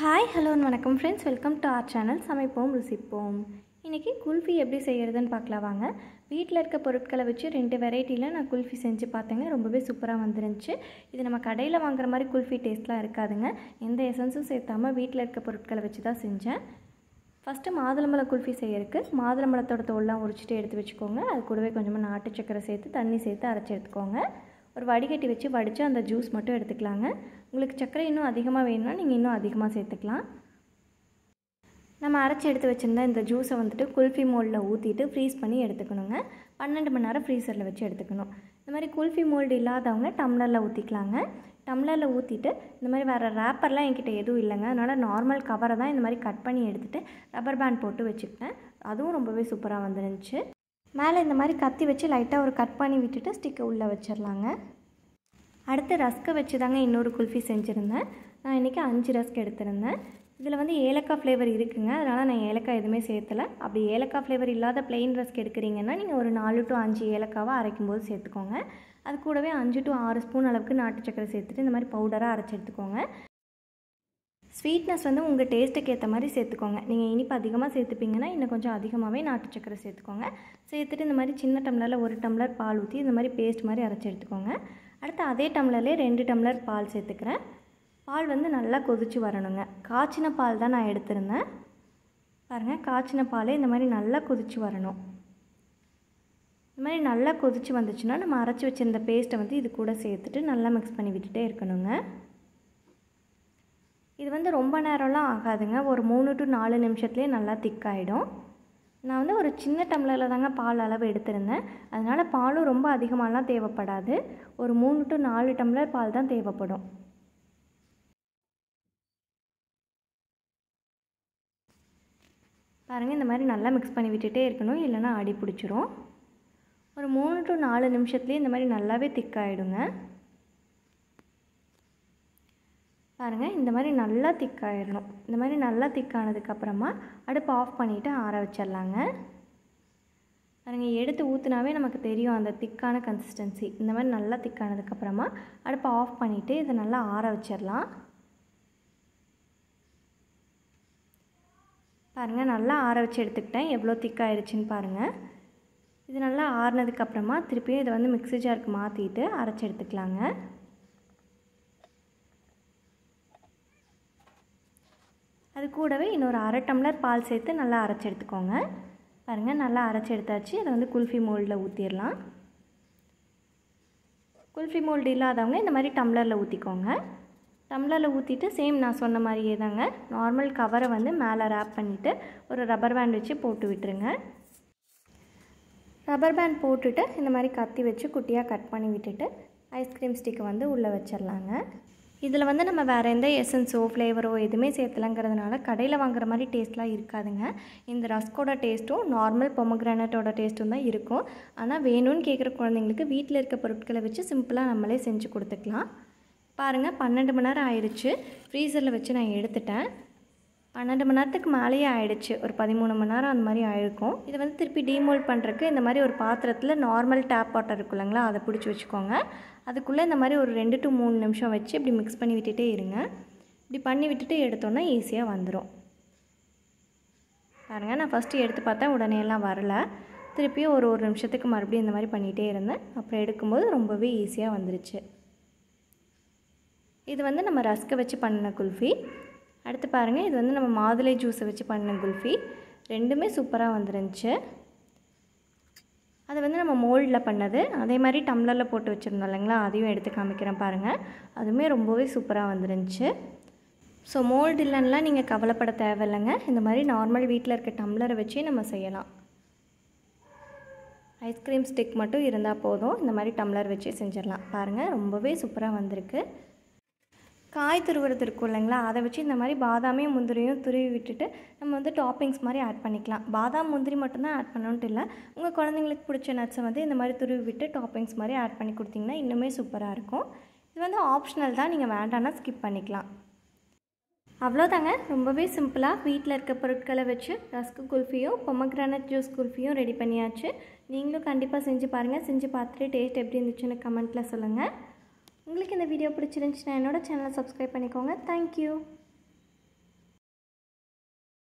Hi hello வணக்கம் friends welcome to our channel சமைப்போம் ருசிப்போம். இன்றைக்கி குல்ஃபி எப்படி செய்கிறதுன்னு பார்க்கலாம் வாங்க. வீட்டில் இருக்க பொருட்களை வச்சு ரெண்டு வெரைட்டியில் நான் குல்ஃபி செஞ்சு பார்த்தேங்க. ரொம்பவே சூப்பராக வந்துருந்துச்சு. இது நம்ம கடையில் வாங்குற மாதிரி குல்ஃபி டேஸ்ட்லாம் இருக்காதுங்க. எந்த எசன்ஸும் சேர்த்தாமல் வீட்டில் இருக்க பொருட்களை வச்சு தான் செஞ்சேன். ஃபஸ்ட்டு மாதுளம்பழ குல்ஃபி செய்யறதுக்கு மாதுளம்பழத்தோட தோல்லாம் உரிச்சிட்டு எடுத்து வச்சுக்கோங்க. அது கூடவே கொஞ்சமாக நாட்டு சக்கரை சேர்த்து தண்ணி சேர்த்து அரைச்சி எடுத்துக்கோங்க. ஒரு வடிகட்டி வச்சு வடித்து அந்த ஜூஸ் மட்டும் எடுத்துக்கலாங்க. உங்களுக்கு சர்க்கரை இன்னும் அதிகமாக வேணும்னா நீங்கள் இன்னும் அதிகமாக சேர்த்துக்கலாம். நம்ம அரைச்சி எடுத்து வச்சுருந்த இந்த ஜூஸை வந்துட்டு குல்ஃபி மோல்டில் ஊற்றிட்டு ஃப்ரீஸ் பண்ணி எடுத்துக்கணுங்க. பன்னெண்டு மணி நேரம் ஃப்ரீசரில் வச்சு எடுத்துக்கணும். இந்த மாதிரி குல்ஃபி மோல்டு இல்லாதவங்க டம்ளரில் ஊற்றிக்கலாங்க டம்ளரில் ஊற்றிட்டு இந்த மாதிரி வேறு ரேப்பர்லாம் என்கிட்ட எதுவும் இல்லைங்க. அதனால் நார்மல் கவரை தான் இந்த மாதிரி கட் பண்ணி எடுத்துகிட்டு ரப்பர் பேண்ட் போட்டு வச்சுக்கிட்டேன். அதுவும் ரொம்பவே சூப்பராக வந்துருந்துச்சு. மேலே இந்த மாதிரி கத்தி வச்சு லைட்டாக ஒரு கட் பண்ணி விட்டுட்டு ஸ்டிக்கை உள்ளே வச்சிடலாங்க அடுத்து ரஸ்க்கை வச்சு தாங்க இன்னொரு குல்ஃபி செஞ்சுருந்தேன். நான் இன்றைக்கி அஞ்சு ரஸ்க் எடுத்திருந்தேன். இதில் வந்து ஏலக்காய் ஃப்ளேவர் இருக்குங்க. அதனால் நான் ஏலக்காய் எதுவுமே சேர்த்தலை. அப்படி ஏலக்காய் ஃப்ளேவர் இல்லாத பிளெயின் ரஸ்க் எடுக்கிறீங்கன்னா நீங்கள் ஒரு நாலு டு அஞ்சு ஏலக்காவை அரைக்கும் போது சேர்த்துக்கோங்க. அது கூடவே அஞ்சு டு ஆறு ஸ்பூன் அளவுக்கு நாட்டு சக்கரை சேர்த்துட்டு இந்த மாதிரி பவுடராக அரைச்சி எடுத்துக்கோங்க. ஸ்வீட்னஸ் வந்து உங்கள் டேஸ்ட்டுக்கு ஏற்ற மாதிரி சேர்த்துக்கோங்க. நீங்கள் இனிப்பு அதிகமாக சேர்த்துப்பீங்கன்னா இன்னும் கொஞ்சம் அதிகமாகவே நாட்டு சக்கரை சேர்த்துக்கோங்க. சேர்த்துட்டு இந்த மாதிரி சின்ன டம்ளரில் ஒரு டம்ளர் பால் ஊற்றி இந்த மாதிரி பேஸ்ட் மாதிரி அரைச்சி எடுத்துக்கோங்க. அடுத்து அதே டம்ளர்லேயே ரெண்டு டம்ளர் பால் சேர்த்துக்கிறேன். பால் வந்து நல்லா கொதித்து வரணுங்க. காய்ச்சின பால் தான் நான் எடுத்திருந்தேன். பாருங்கள் காய்ச்சின பாலே இந்த மாதிரி நல்லா கொதித்து வரணும். இந்த மாதிரி நல்லா கொதித்து வந்துச்சுன்னா நம்ம அரைச்சி வச்சுருந்த பேஸ்ட்டை வந்து இது கூட சேர்த்துட்டு நல்லா மிக்ஸ் பண்ணி விட்டுட்டே இருக்கணுங்க. இது வந்து ரொம்ப நேரம்லாம் ஆகாதுங்க. ஒரு மூணு டு நாலு நிமிஷத்துலேயே நல்லா திக்காயிடும் நான் வந்து ஒரு சின்ன டம்ளரில் தாங்க பால் அளவு எடுத்திருந்தேன். அதனால் பாலும் ரொம்ப அதிகமாகலாம் தேவைப்படாது. ஒரு மூணு டு நாலு டம்ளர் பால் தான் தேவைப்படும். பாருங்கள் இந்த மாதிரி நல்லா மிக்ஸ் பண்ணி விட்டுட்டே இருக்கணும். இல்லைன்னா அடி பிடிச்சிரும். ஒரு மூணு டு நாலு நிமிஷத்துலேயே இந்த மாதிரி நல்லாவே திக்காயிடுங்க பாருங்கள் இந்த மாதிரி நல்லா திக்காயிடணும் இந்த மாதிரி நல்லா திக்கானதுக்கப்புறமா அடுப்பு ஆஃப் பண்ணிவிட்டு ஆற வச்சிடலாங்க. பாருங்கள் எடுத்து ஊற்றுனாவே நமக்கு தெரியும் அந்த திக்கான கன்சிஸ்டன்சி இந்த மாதிரி நல்லா திக்கானதுக்கப்புறமா அடுப்பை ஆஃப் பண்ணிவிட்டு இதை நல்லா ஆற வச்சிடலாம். பாருங்கள் நல்லா ஆற வச்சு எடுத்துக்கிட்டேன். எவ்வளோ திக்காயிருச்சுன்னு பாருங்கள் இது நல்லா ஆறுனதுக்கப்புறமா திருப்பியும் இதை வந்து மிக்ஸி ஜாருக்கு மாற்றிட்டு அரைச்சி எடுத்துக்கலாங்க. அது கூடவே இன்னொரு அரை டம்ளர் பால் சேர்த்து நல்லா அரைச்சி எடுத்துக்கோங்க. பாருங்கள் நல்லா அரைச்சி எடுத்தாச்சு. அதை வந்து குல்ஃபி மோல்டில் ஊற்றிடலாம் குல்ஃபி மோல்டு இல்லாதவங்க இந்த மாதிரி டம்ளரில் ஊற்றிக்கோங்க டம்ளரில் ஊற்றிட்டு சேம் நான் சொன்ன மாதிரியே தாங்க நார்மல் கவரை வந்து மேலே ரேப் பண்ணிவிட்டு ஒரு ரப்பர் பேண்ட் வச்சு போட்டு விட்டுருங்க. ரப்பர் பேண்ட் போட்டுட்டு இந்த மாதிரி கத்தி வச்சு குட்டியாக கட் பண்ணி விட்டுட்டு ஐஸ்கிரீம் ஸ்டிக்கை வந்து உள்ளே வச்சிடலாங்க இதில் வந்து நம்ம வேறு எந்த எசன்ஸோ ஃப்ளேவரோ எதுவுமே சேர்த்தலங்கிறதுனால கடையில் வாங்குற மாதிரி டேஸ்ட்லாம் இருக்காதுங்க. இந்த ரஸ்கோட டேஸ்ட்டும் நார்மல் பொமக்ரானட்டோட டேஸ்ட்டும் தான் இருக்கும். ஆனால் வேணும்னு கேட்குற குழந்தைங்களுக்கு வீட்டில் இருக்க பொருட்களை வச்சு சிம்பிளாக நம்மளே செஞ்சு கொடுத்துக்கலாம். பாருங்கள் பன்னெண்டு மணி நேரம் ஆயிடுச்சு. ஃப்ரீசரில் வச்சு நான் எடுத்துட்டேன். பன்னெண்டு மணி நேரத்துக்கு மேலேயே ஆயிடுச்சு. ஒரு பதிமூணு மணி நேரம் அந்த மாதிரி ஆயிருக்கும். இதை வந்து திருப்பி டீமோல்ட் பண்ணுறக்கு இந்த மாதிரி ஒரு பாத்திரத்தில் நார்மல் டேப் வாட்டர் இருக்கும் இல்லைங்களா? அதை பிடிச்சி வச்சுக்கோங்க. அதுக்குள்ளே இந்த மாதிரி ஒரு ரெண்டு டு மூணு நிமிஷம் வச்சு இப்படி மிக்ஸ் பண்ணி விட்டுட்டே இருங்க. இப்படி பண்ணி விட்டுட்டு எடுத்தோன்னா ஈஸியாக வந்துடும் பாருங்கள் நான் ஃபஸ்ட்டு எடுத்து பார்த்தா உடனே எல்லாம் வரல. திருப்பியும் ஒரு ஒரு நிமிஷத்துக்கு மறுபடியும் இந்த மாதிரி பண்ணிகிட்டே இருந்தேன். அப்புறம் எடுக்கும்போது ரொம்பவே ஈஸியாக வந்துருச்சு. இது வந்து நம்ம ரஸ்க்கை வச்சு பண்ணின குல்ஃபி. அடுத்து பாருங்கள் இது வந்து நம்ம மாதுளை ஜூஸை வச்சு பண்ண குல்ஃபி. ரெண்டுமே சூப்பராக வந்துருந்துச்சு. அது வந்து நம்ம மோல்டில் பண்ணது. அதே மாதிரி டம்ளரில் போட்டு வச்சுருந்தோம் இல்லைங்களா அதையும் எடுத்து காமிக்கிறேன் பாருங்கள் அதுவுமே ரொம்பவே சூப்பராக வந்துருந்துச்சு. ஸோ மோல்டு இல்லைன்னா நீங்கள் கவலைப்பட தேவையில்லைங்க. இந்த மாதிரி நார்மல் வீட்டில் இருக்க டம்ளரை வச்சே நம்ம செய்யலாம். ஐஸ்கிரீம் ஸ்டிக் மட்டும் இருந்தால் போதும். இந்த மாதிரி டம்ளர் வச்சே செஞ்சிடலாம். பாருங்கள் ரொம்பவே சூப்பராக வந்திருக்கு. காய் துருவுறது இருக்கும் இல்லைங்களா? அதை வச்சு இந்த மாதிரி பாதாமையும் முந்திரியும் துருவி விட்டுட்டு நம்ம வந்து டாப்பிங்ஸ் மாதிரி ஆட் பண்ணிக்கலாம். பாதாம் முந்திரி மட்டும்தான் ஆட் பண்ணணுன்ட்டு இல்லை. உங்கள் குழந்தைங்களுக்கு பிடிச்ச நட்ஸை வந்து இந்த மாதிரி துருவி விட்டு டாப்பிங்ஸ் மாதிரி ஆட் பண்ணி கொடுத்தீங்கன்னா இன்னுமே சூப்பராக இருக்கும். இது வந்து ஆப்ஷனல் தான். நீங்கள் வேண்டாம்னா ஸ்கிப் பண்ணிக்கலாம். அவ்வளோதாங்க. ரொம்பவே சிம்பிளாக வீட்டில் இருக்க பொருட்களை வச்சு ரஸ்க்கு குல்ஃபியும் பொமக்ரானட் ஜூஸ் குல்ஃபியும் ரெடி பண்ணியாச்சு. நீங்களும் கண்டிப்பாக செஞ்சு பாருங்கள் செஞ்சு பார்த்துட்டு டேஸ்ட் எப்படி இருந்துச்சுன்னு கமெண்ட்டில் சொல்லுங்கள் உங்களுக்கு இந்த வீடியோ பிடிச்சிருந்துச்சுன்னா என்னோடய சேனலை சப்ஸ்கிரைப் பண்ணிக்கோங்க. தேங்க்யூ